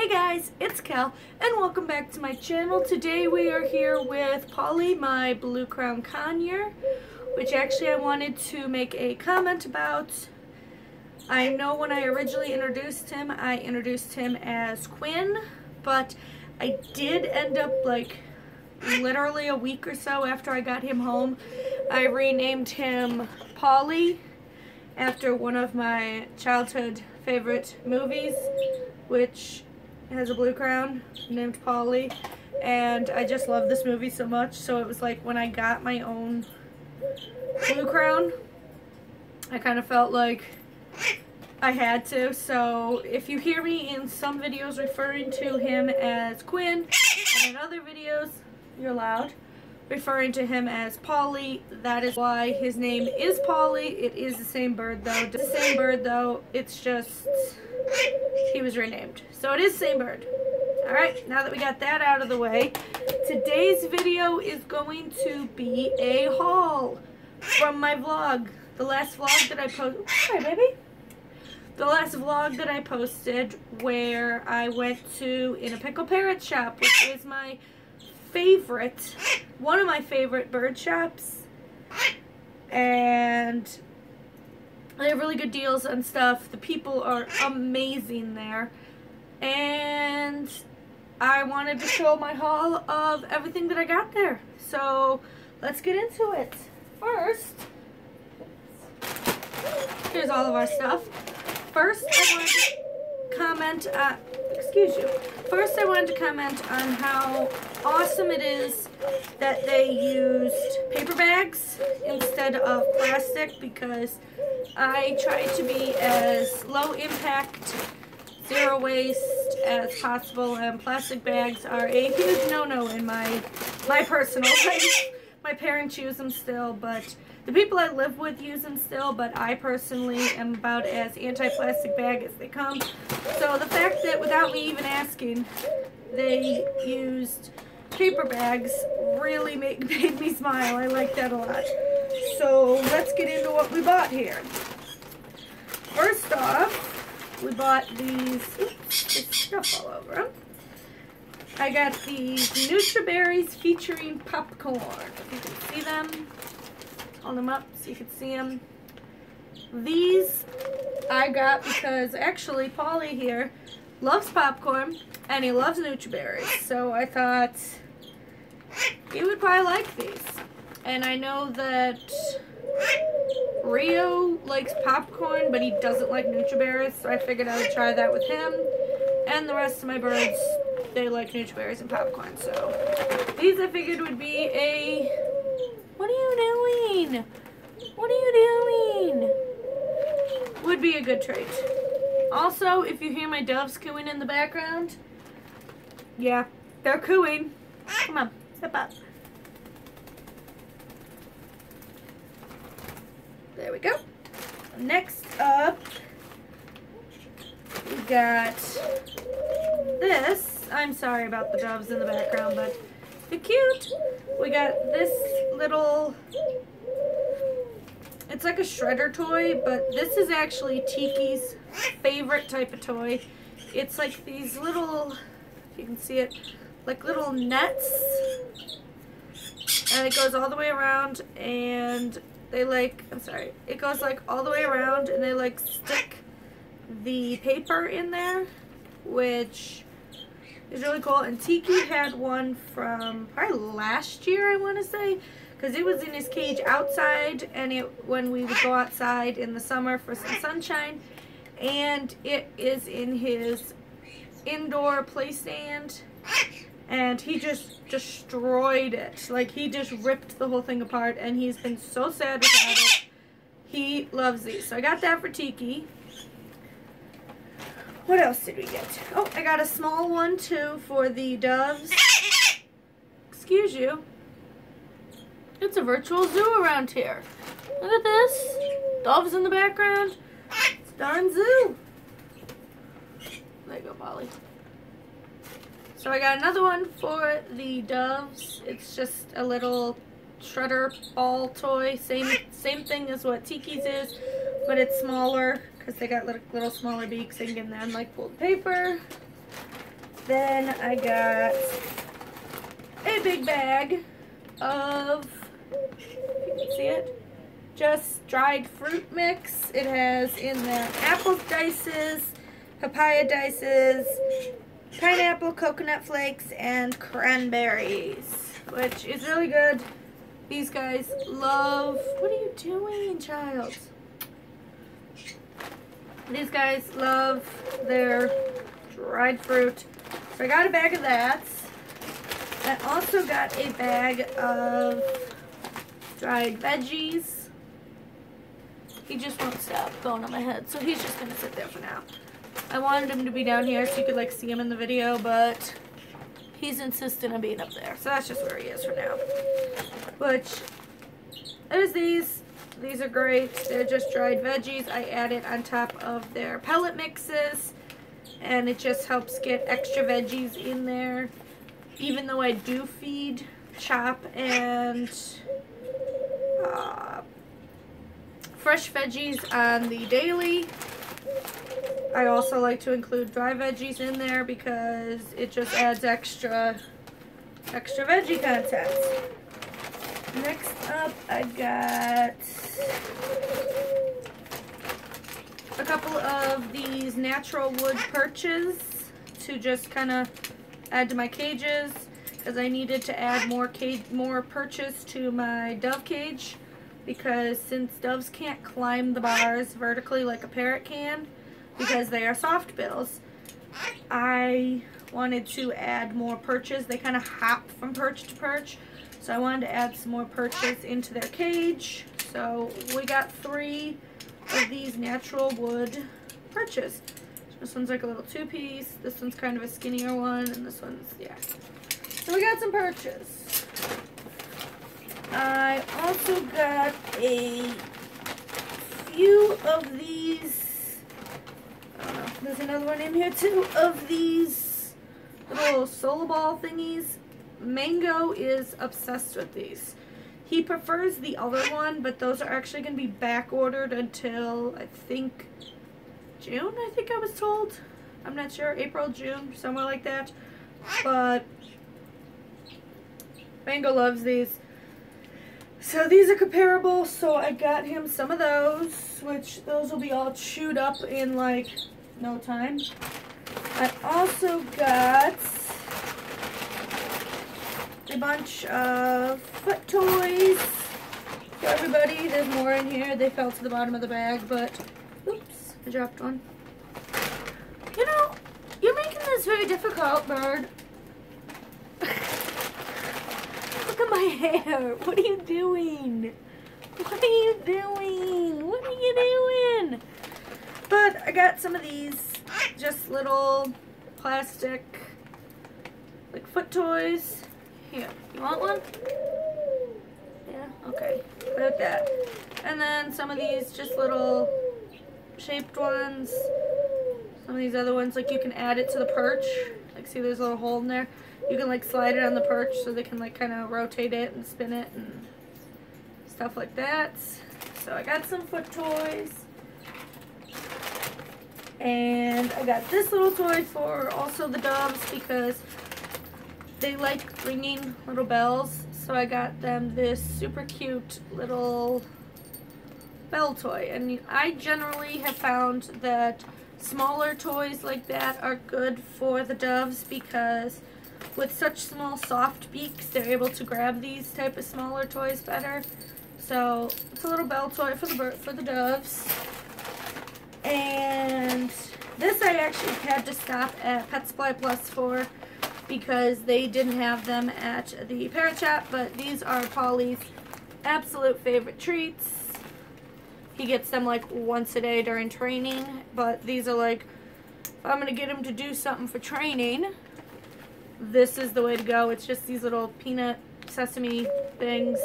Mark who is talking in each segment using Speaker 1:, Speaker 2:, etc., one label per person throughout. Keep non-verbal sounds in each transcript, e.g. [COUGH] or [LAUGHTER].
Speaker 1: Hey guys, it's Kel, and welcome back to my channel. Today we are here with Paulie, my Blue Crown Conure, which actually I wanted to make a comment about. I know when I originally introduced him, I introduced him as Quinn, but I did end up like literally a week or so after I got him home, I renamed him Paulie after one of my childhood favorite movies, which has a blue crown named Paulie. And I just love this movie so much. So it was like when I got my own blue crown, I kind of felt like I had to. So if you hear me in some videos referring to him as Quinn, and in other videos, you're loud, referring to him as Paulie, that is why his name is Paulie. It is the same bird though. The same bird though, it's just he was renamed. So it is same bird. Alright, now that we got that out of the way, today's video is going to be a haul from my vlog. The last vlog that I posted. Hi, baby. The last vlog that I posted where I went to In a Pickle Parrot shop, which is my favorite, one of my favorite bird shops. And they have really good deals and stuff. The people are amazing there. And I wanted to show my haul of everything that I got there. So let's get into it. First, here's all of our stuff. First, I wanted to comment, uh, excuse you. First, I wanted to comment on how awesome it is that they used paper bags instead of plastic because I try to be as low impact, zero waste as possible and plastic bags are a huge no-no in my my personal [LAUGHS] life. My parents use them still, but the people I live with use them still, but I personally am about as anti-plastic bag as they come. So the fact that without me even asking, they used paper bags really make, [LAUGHS] made me smile. I like that a lot. So let's get into what we bought here. First off, we bought these, oops, stuff all over them. I got these NutriBerries featuring popcorn. If you can see them, hold them up so you can see them. These I got because actually Paulie here loves popcorn and he loves NutriBerries. So I thought he would probably like these. And I know that Rio likes popcorn, but he doesn't like NutriBerries, so I figured I would try that with him. And the rest of my birds, they like NutriBerries and popcorn, so these I figured would be a... What are you doing? What are you doing? Would be a good trait. Also, if you hear my doves cooing in the background, yeah, they're cooing. Come on, step up. There we go. Next up, we got this. I'm sorry about the doves in the background, but they're cute. We got this little, it's like a shredder toy, but this is actually Tiki's favorite type of toy. It's like these little, if you can see it, like little nets. And it goes all the way around and they like, I'm sorry, it goes like all the way around and they like stick the paper in there, which is really cool. And Tiki had one from probably last year, I want to say, because it was in his cage outside and it when we would go outside in the summer for some sunshine. And it is in his indoor play stand and he just destroyed it. Like, he just ripped the whole thing apart, and he's been so sad about it. He loves these. So I got that for Tiki. What else did we get? Oh, I got a small one, too, for the doves. Excuse you. It's a virtual zoo around here. Look at this. Doves in the background. It's darn zoo. There you go, Paulie. So I got another one for the doves. It's just a little shredder ball toy. Same same thing as what Tiki's is, but it's smaller because they got little, little smaller beaks. and can and like pulled paper. Then I got a big bag of, you can see it, just dried fruit mix. It has in there apple dices, papaya dices, pineapple, coconut flakes, and cranberries, which is really good. These guys love, what are you doing, child? These guys love their dried fruit. So I got a bag of that. I also got a bag of dried veggies. He just won't stop going on my head, so he's just gonna sit there for now. I wanted him to be down here so you could like see him in the video, but he's insistent on being up there. So that's just where he is for now. Which, there's these. These are great. They're just dried veggies. I add it on top of their pellet mixes. And it just helps get extra veggies in there. Even though I do feed chop and uh, fresh veggies on the daily. I also like to include dry veggies in there because it just adds extra extra veggie content. Next up, I got a couple of these natural wood perches to just kind of add to my cages because I needed to add more cage, more perches to my dove cage because since doves can't climb the bars vertically like a parrot can because they are soft bills, I wanted to add more perches. They kind of hop from perch to perch. So I wanted to add some more perches into their cage. So we got three of these natural wood perches. This one's like a little two-piece. This one's kind of a skinnier one. And this one's, yeah. So we got some perches. I also got a few of these. There's another one in here too. Of these little sola ball thingies. Mango is obsessed with these. He prefers the other one, but those are actually going to be back ordered until, I think, June, I think I was told. I'm not sure. April, June, somewhere like that. But Mango loves these. So these are comparable, so I got him some of those, which those will be all chewed up in like no time. I also got a bunch of foot toys for everybody. There's more in here. They fell to the bottom of the bag, but oops, I dropped one. You know, you're making this very difficult, bird. [LAUGHS] Look at my hair. What are you doing? What are you doing? What are you doing? But I got some of these just little plastic like foot toys here, you want one? Yeah, okay. Put that. And then some of these just little shaped ones. Some of these other ones, like you can add it to the perch. Like see there's a little hole in there. You can like slide it on the perch so they can like kind of rotate it and spin it and stuff like that. So I got some foot toys. And I got this little toy for also the doves because they like ringing little bells, so I got them this super cute little bell toy. And I generally have found that smaller toys like that are good for the doves because with such small soft beaks, they're able to grab these type of smaller toys better. So it's a little bell toy for the for the doves. And this I actually had to stop at Pet Supply Plus for because they didn't have them at the parent shop, but these are Paulie's absolute favorite treats. He gets them like once a day during training, but these are like, if I'm going to get him to do something for training, this is the way to go. It's just these little peanut sesame things.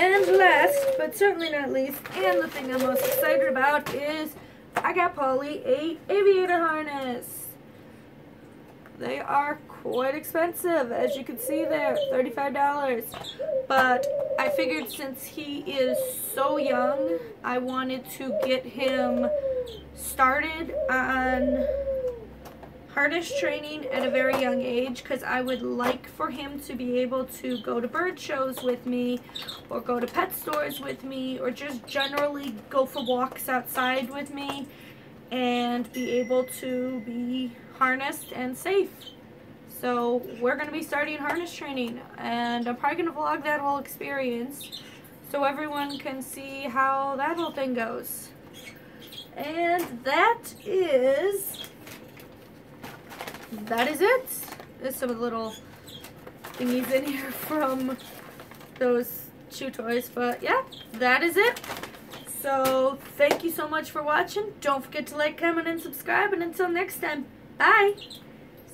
Speaker 1: And last, but certainly not least, and the thing I'm most excited about is I got Paulie a aviator harness. They are quite expensive, as you can see there, $35. But I figured since he is so young, I wanted to get him started on harness training at a very young age because I would like for him to be able to go to bird shows with me or go to pet stores with me or just generally go for walks outside with me and be able to be harnessed and safe. So we're going to be starting harness training and I'm probably going to vlog that whole experience so everyone can see how that whole thing goes. And that is that is it. There's some little thingies in here from those chew toys. But yeah, that is it. So thank you so much for watching. Don't forget to like, comment, and subscribe. And until next time, bye.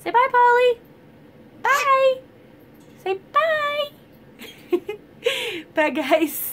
Speaker 1: Say bye, Paulie. Bye. Say bye. [LAUGHS] bye, guys.